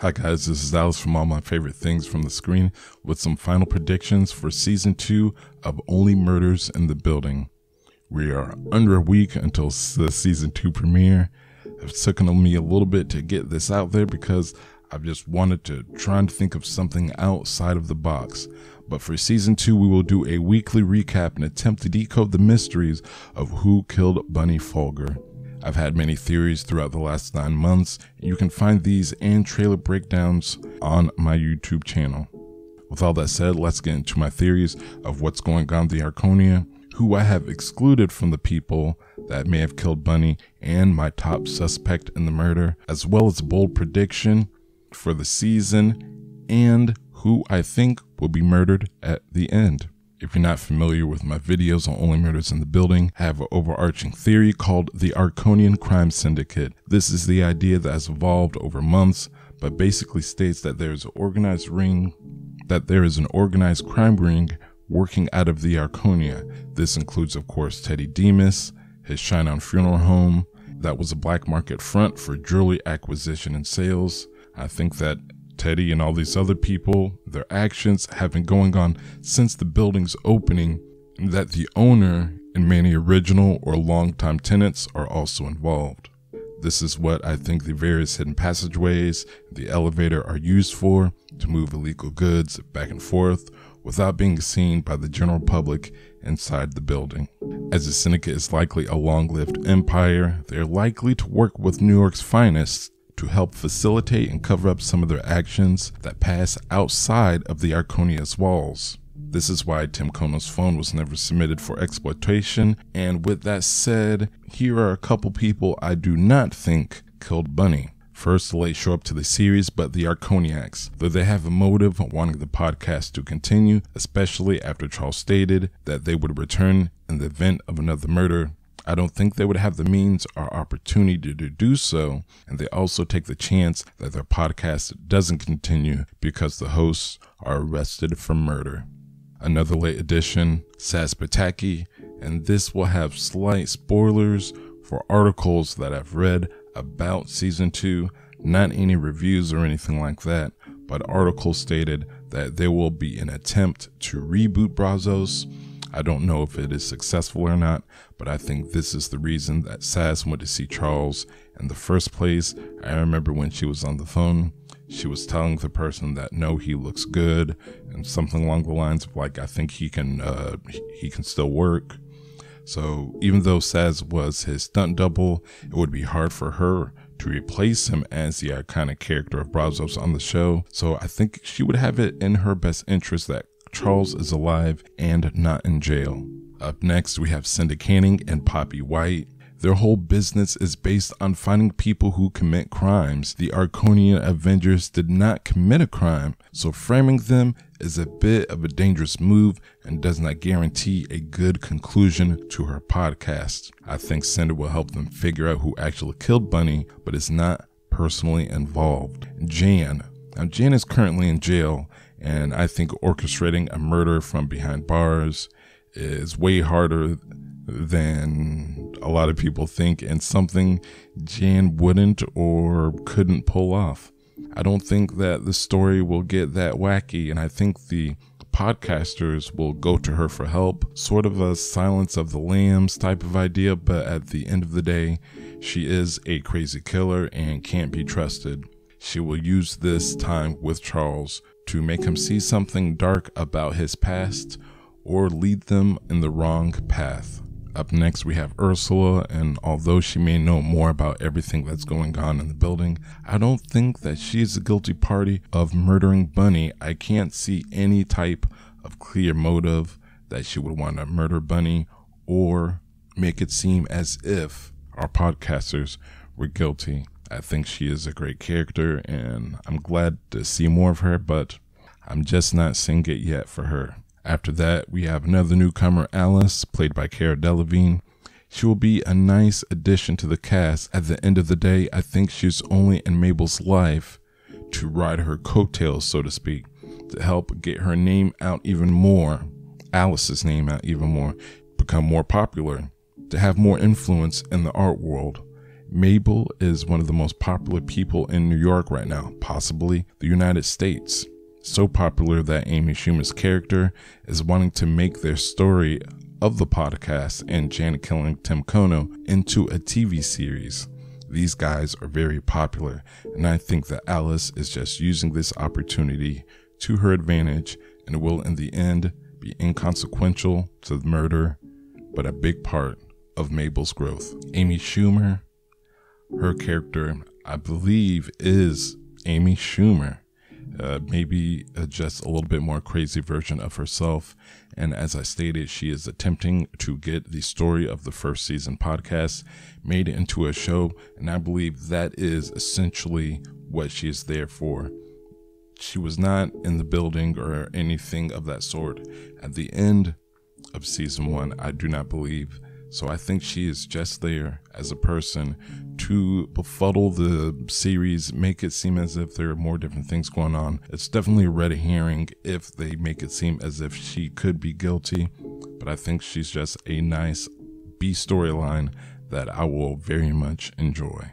Hi guys, this is Alice from All My Favorite Things from the Screen with some final predictions for season two of Only Murders in the Building. We are under a week until the season two premiere. It's taken me a little bit to get this out there because I've just wanted to try and think of something outside of the box. But for season two, we will do a weekly recap and attempt to decode the mysteries of who killed Bunny Folger. I've had many theories throughout the last nine months. You can find these and trailer breakdowns on my YouTube channel. With all that said, let's get into my theories of what's going on the Arconia, who I have excluded from the people that may have killed Bunny, and my top suspect in the murder, as well as a bold prediction for the season and who I think will be murdered at the end. If you're not familiar with my videos on Only Murders in the Building, I have an overarching theory called the Arconian Crime Syndicate. This is the idea that has evolved over months, but basically states that there is an organized ring, that there is an organized crime ring working out of the Arconia. This includes, of course, Teddy Dimas, his Shinedown Funeral Home, that was a black market front for jewelry acquisition and sales. I think that Teddy and all these other people, their actions have been going on since the building's opening, and that the owner and many original or long-time tenants are also involved. This is what I think the various hidden passageways, the elevator are used for to move illegal goods back and forth without being seen by the general public inside the building. As the syndicate is likely a long lived empire, they're likely to work with New York's finest to help facilitate and cover up some of their actions that pass outside of the Arconia's walls. This is why Tim Kono's phone was never submitted for exploitation. And with that said, here are a couple people I do not think killed Bunny. First, the late show up to the series, but the Arconiacs. Though they have a motive wanting the podcast to continue, especially after Charles stated that they would return in the event of another murder, I don't think they would have the means or opportunity to do so, and they also take the chance that their podcast doesn't continue because the hosts are arrested for murder. Another late addition, Saz Pataki, and this will have slight spoilers for articles that I've read about season 2, not any reviews or anything like that, but articles stated that there will be an attempt to reboot Brazos I don't know if it is successful or not, but I think this is the reason that Saz went to see Charles in the first place. I remember when she was on the phone, she was telling the person that no, he looks good, and something along the lines of like, I think he can, uh, he can still work. So even though Saz was his stunt double, it would be hard for her to replace him as the iconic character of Brazos on the show. So I think she would have it in her best interest that Charles is alive and not in jail. Up next, we have Cinda Canning and Poppy White. Their whole business is based on finding people who commit crimes. The Arconian Avengers did not commit a crime, so framing them is a bit of a dangerous move and does not guarantee a good conclusion to her podcast. I think Cinda will help them figure out who actually killed Bunny, but is not personally involved. Jan. Now, Jan is currently in jail and I think orchestrating a murder from behind bars is way harder than a lot of people think and something Jan wouldn't or couldn't pull off. I don't think that the story will get that wacky, and I think the podcasters will go to her for help. Sort of a silence of the lambs type of idea, but at the end of the day, she is a crazy killer and can't be trusted. She will use this time with Charles to make him see something dark about his past or lead them in the wrong path. Up next, we have Ursula, and although she may know more about everything that's going on in the building, I don't think that she's the guilty party of murdering Bunny. I can't see any type of clear motive that she would want to murder Bunny or make it seem as if our podcasters were guilty. I think she is a great character, and I'm glad to see more of her, but I'm just not seeing it yet for her. After that, we have another newcomer, Alice, played by Cara Delevingne. She will be a nice addition to the cast. At the end of the day, I think she's only in Mabel's life to ride her coattails, so to speak, to help get her name out even more, Alice's name out even more, become more popular, to have more influence in the art world. Mabel is one of the most popular people in New York right now, possibly the United States. So popular that Amy Schumer's character is wanting to make their story of the podcast and Janet killing Tim Kono into a TV series. These guys are very popular, and I think that Alice is just using this opportunity to her advantage and will, in the end, be inconsequential to the murder, but a big part of Mabel's growth. Amy Schumer her character, I believe, is Amy Schumer. Uh, maybe uh, just a little bit more crazy version of herself. And as I stated, she is attempting to get the story of the first season podcast made into a show. And I believe that is essentially what she is there for. She was not in the building or anything of that sort at the end of season one. I do not believe so I think she is just there as a person to befuddle the series, make it seem as if there are more different things going on. It's definitely a red herring if they make it seem as if she could be guilty, but I think she's just a nice B storyline that I will very much enjoy.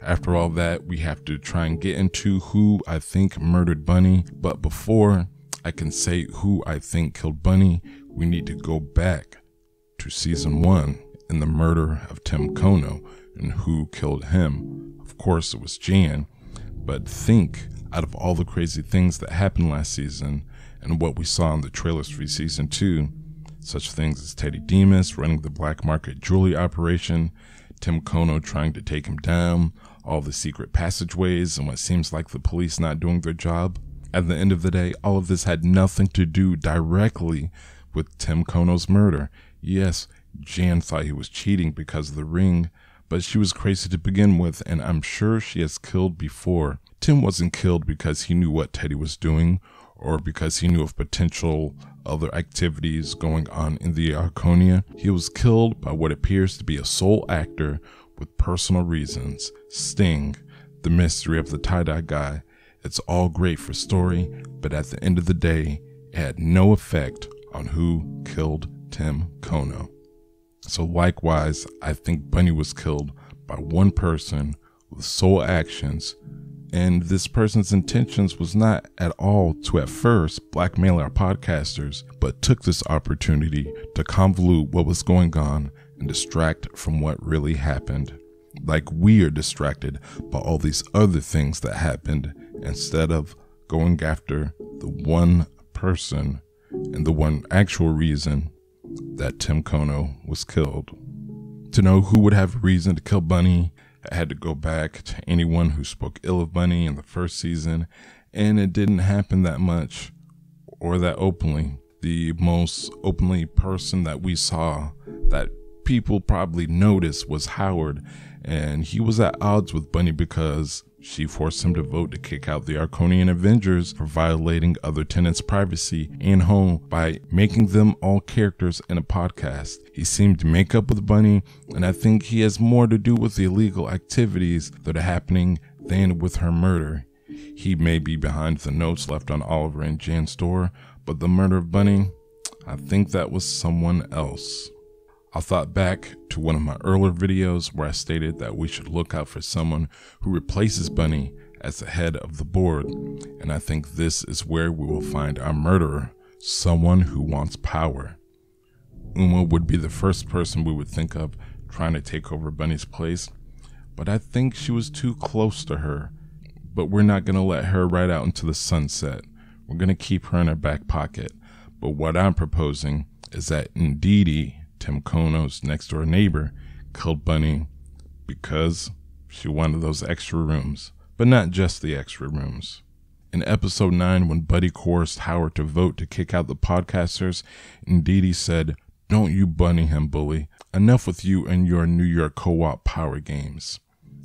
After all that, we have to try and get into who I think murdered Bunny, but before I can say who I think killed Bunny, we need to go back to season one and the murder of Tim Kono and who killed him. Of course, it was Jan, but think out of all the crazy things that happened last season and what we saw in the trailers for season two, such things as Teddy Dimas running the black market jewelry operation, Tim Kono trying to take him down, all the secret passageways, and what seems like the police not doing their job. At the end of the day, all of this had nothing to do directly with Tim Kono's murder. Yes, Jan thought he was cheating because of the ring, but she was crazy to begin with, and I'm sure she has killed before. Tim wasn't killed because he knew what Teddy was doing or because he knew of potential other activities going on in the Arconia. He was killed by what appears to be a sole actor with personal reasons. Sting, the mystery of the tie dye guy. It's all great for story, but at the end of the day, it had no effect on who killed Tim Kono. So, likewise, I think Bunny was killed by one person with sole actions, and this person's intentions was not at all to at first blackmail our podcasters, but took this opportunity to convolute what was going on and distract from what really happened. Like we are distracted by all these other things that happened instead of going after the one person and the one actual reason that Tim Kono was killed. To know who would have reason to kill Bunny, I had to go back to anyone who spoke ill of Bunny in the first season, and it didn't happen that much or that openly. The most openly person that we saw that people probably noticed was Howard, and he was at odds with Bunny because she forced him to vote to kick out the Arconian Avengers for violating other tenants' privacy and home by making them all characters in a podcast. He seemed to make up with Bunny, and I think he has more to do with the illegal activities that are happening than with her murder. He may be behind the notes left on Oliver and Jan's door, but the murder of Bunny, I think that was someone else. I thought back to one of my earlier videos where I stated that we should look out for someone who replaces Bunny as the head of the board, and I think this is where we will find our murderer, someone who wants power. Uma would be the first person we would think of trying to take over Bunny's place, but I think she was too close to her. But we're not going to let her ride out into the sunset. We're going to keep her in our back pocket. But what I'm proposing is that Ndidi Tim Kono's next door neighbor, killed Bunny because she wanted those extra rooms, but not just the extra rooms. In episode 9, when Buddy coerced Howard to vote to kick out the podcasters, Ndidi said, Don't you bunny him, bully. Enough with you and your New York co op power games.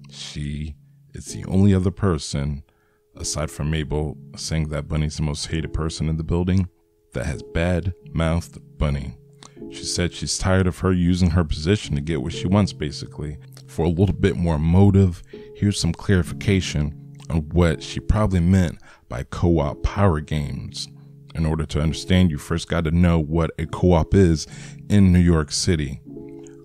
She is the only other person, aside from Mabel, saying that Bunny's the most hated person in the building, that has bad mouthed Bunny. She said she's tired of her using her position to get what she wants, basically. For a little bit more motive, here's some clarification on what she probably meant by co op power games. In order to understand, you first got to know what a co op is in New York City.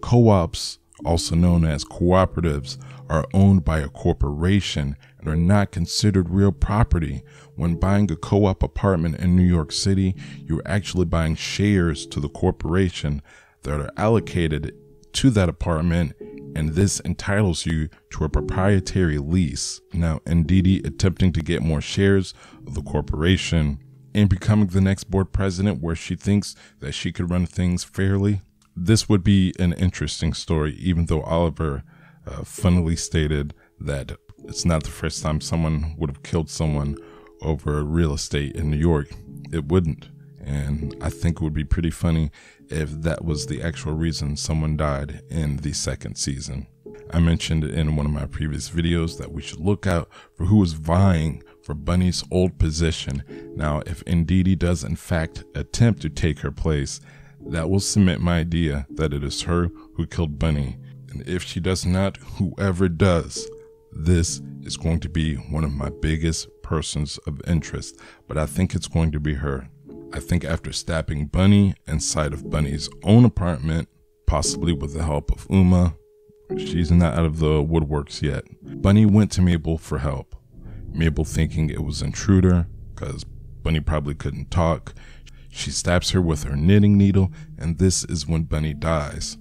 Co ops also known as cooperatives, are owned by a corporation and are not considered real property. When buying a co op apartment in New York City, you're actually buying shares to the corporation that are allocated to that apartment, and this entitles you to a proprietary lease. Now, Ndidi attempting to get more shares of the corporation and becoming the next board president where she thinks that she could run things fairly. This would be an interesting story, even though Oliver uh, funnily stated that it's not the first time someone would have killed someone over real estate in New York. It wouldn't. And I think it would be pretty funny if that was the actual reason someone died in the second season. I mentioned in one of my previous videos that we should look out for who is vying for Bunny's old position. Now, if Ndidi does in fact attempt to take her place, that will cement my idea that it is her who killed Bunny. And if she does not, whoever does, this is going to be one of my biggest persons of interest. But I think it's going to be her. I think after stabbing Bunny inside of Bunny's own apartment, possibly with the help of Uma, she's not out of the woodworks yet. Bunny went to Mabel for help. Mabel thinking it was intruder because Bunny probably couldn't talk. She stabs her with her knitting needle, and this is when Bunny dies.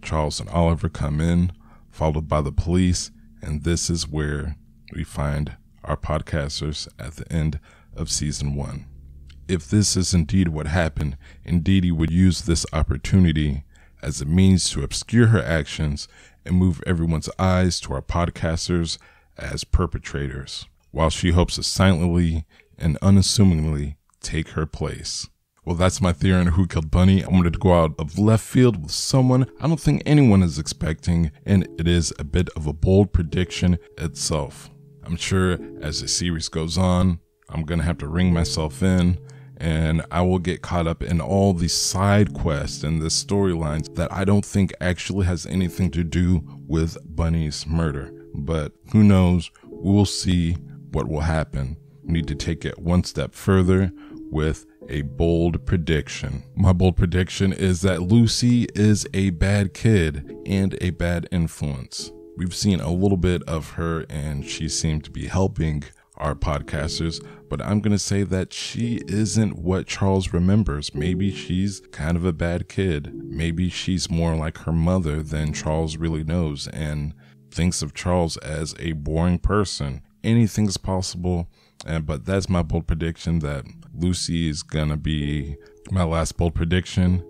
Charles and Oliver come in, followed by the police, and this is where we find our podcasters at the end of season one. If this is indeed what happened, Ndidi would use this opportunity as a means to obscure her actions and move everyone's eyes to our podcasters as perpetrators while she hopes to silently and unassumingly take her place. Well, that's my theory on who killed Bunny. I wanted to go out of left field with someone I don't think anyone is expecting, and it is a bit of a bold prediction itself. I'm sure as the series goes on, I'm gonna have to ring myself in and I will get caught up in all these side quests and the storylines that I don't think actually has anything to do with Bunny's murder. But who knows? We'll see what will happen. We need to take it one step further with a bold prediction. My bold prediction is that Lucy is a bad kid and a bad influence. We've seen a little bit of her and she seemed to be helping our podcasters, but I'm going to say that she isn't what Charles remembers. Maybe she's kind of a bad kid. Maybe she's more like her mother than Charles really knows and thinks of Charles as a boring person anything's possible. And but that's my bold prediction that Lucy is gonna be my last bold prediction.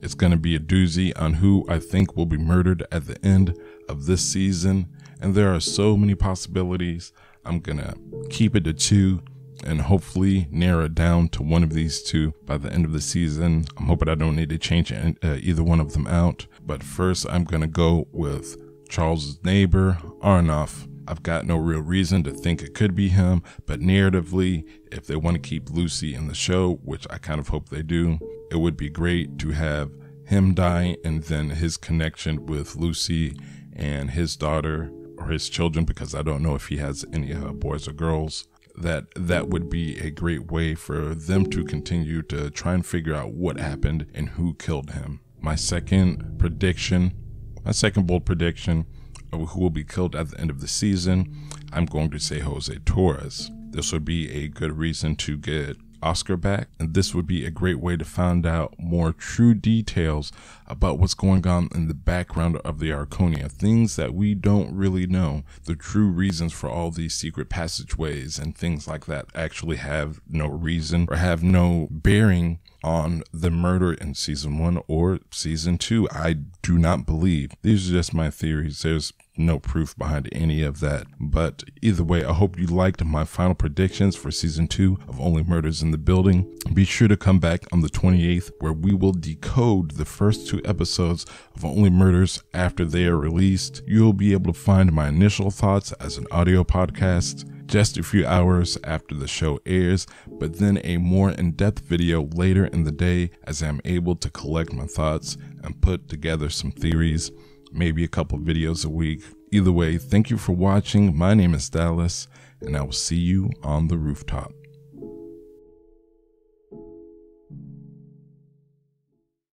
It's gonna be a doozy on who I think will be murdered at the end of this season. And there are so many possibilities. I'm gonna keep it to two and hopefully narrow it down to one of these two by the end of the season. I'm hoping I don't need to change uh, either one of them out. But first, I'm gonna go with Charles's neighbor, Arnoff. I've got no real reason to think it could be him, but narratively, if they want to keep Lucy in the show, which I kind of hope they do, it would be great to have him die and then his connection with Lucy and his daughter or his children, because I don't know if he has any uh, boys or girls. That that would be a great way for them to continue to try and figure out what happened and who killed him. My second prediction, my second bold prediction of who will be killed at the end of the season, I'm going to say Jose Torres. This would be a good reason to get Oscar back, and this would be a great way to find out more true details about what's going on in the background of the Arconia, things that we don't really know. The true reasons for all these secret passageways and things like that actually have no reason or have no bearing on the murder in season one or season two. I do not believe. These are just my theories. There's no proof behind any of that. But either way, I hope you liked my final predictions for season two of Only Murders in the Building. Be sure to come back on the 28th where we will decode the first two episodes of Only Murders after they are released. You'll be able to find my initial thoughts as an audio podcast just a few hours after the show airs, but then a more in depth video later in the day as I'm able to collect my thoughts and put together some theories maybe a couple videos a week. Either way, thank you for watching. My name is Dallas, and I will see you on the rooftop.